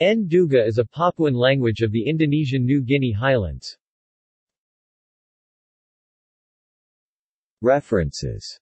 Nduga is a Papuan language of the Indonesian New Guinea highlands. References